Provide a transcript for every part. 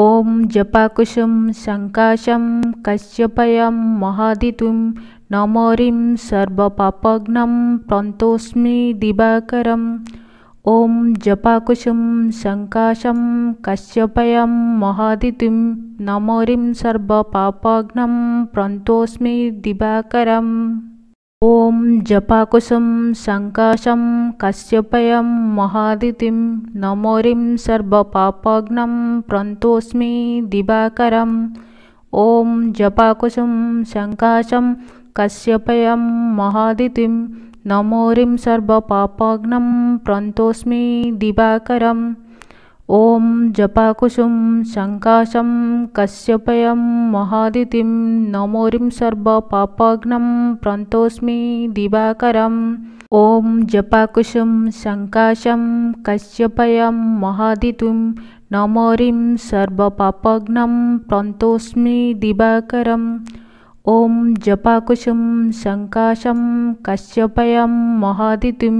ॐ जपाकुशं सङ्काशं कश्यपयं महादितुं नमोरिं सर्वपापघ्नं प्रन्तोऽस्मि दिवाकरम्। ॐ जपाकुशं सङ्काशं कश्यपयं महादितुं नमोरिं सर्वपापघ्नं प्रन्तोऽस्मि दिवाकरम्। ॐ जपाकुशं सङ्काशं कश्यपयं महादितिं नमोरिं सर्वपापघ्नं प्रन्तोऽस्मि दिवाकरम्। ॐ जपाकुशं सङ्काशं कश्यपयं महादितिं नमोरिं सर्वपापघ्नं प्रन्तोऽस्मि दिवाकरम् ॐ जपाकुशं सङ्काशं कश्यपयं महादितिं नमोरिं सर्वपापघ्नं प्रन्तोऽस्मि दिवाकरम्। ॐ जपाकुशं सङ्काशं कश्यपयं महादितुं नमोरिं सर्वपापघ्नं प्रन्तोऽस्मि दिवाकरम्। ॐ जपाकुशं सङ्काशं कश्यपयं महादितिं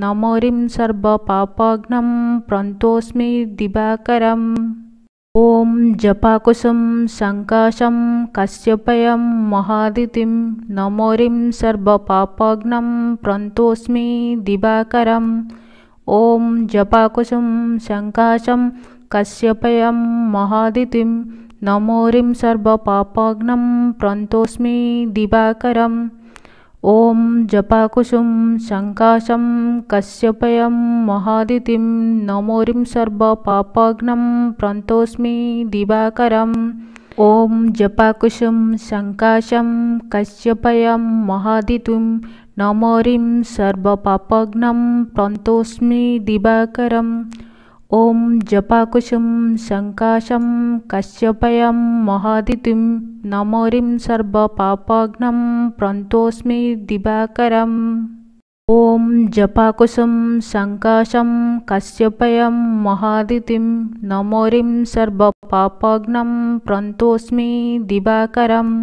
नमोरिं सर्वपापघ्नं प्रन्तोऽस्मि दिवाकरम्। ॐ जपाकुशं सङ्काशं कश्यपयं महादितिं नमोरिं सर्वपापघ्नं प्रन्तोऽस्मि दिवाकरम्। ॐ जपाकुशं सङ्काशं कश्यपयं महादितिं नमोरिं सर्वपापघ्नं प्रन्तोऽस्मि दिवाकरम् ॐ जपाकुशं सङ्काशं कश्यपयं महादितिं नमोरिं सर्वपापघ्नं प्रन्तोऽस्मि दिवाकरम्। ॐ जपाकुशं सङ्काशं कश्यपयं महादितुं नमोरिं सर्वपापघ्नं प्रन्तोऽस्मि दिवाकरम् ॐ जपाकुशं सङ्काशं कश्यपयं महादितिं नमोरिं सर्वपापघ्नं प्रन्तोऽस्मि दिवाकरम्। ॐ जपाकुशं सङ्काशं कश्यपयं महादितिं नमोरिं सर्वपापघ्नं प्रन्तोऽस्मि दिवाकरम्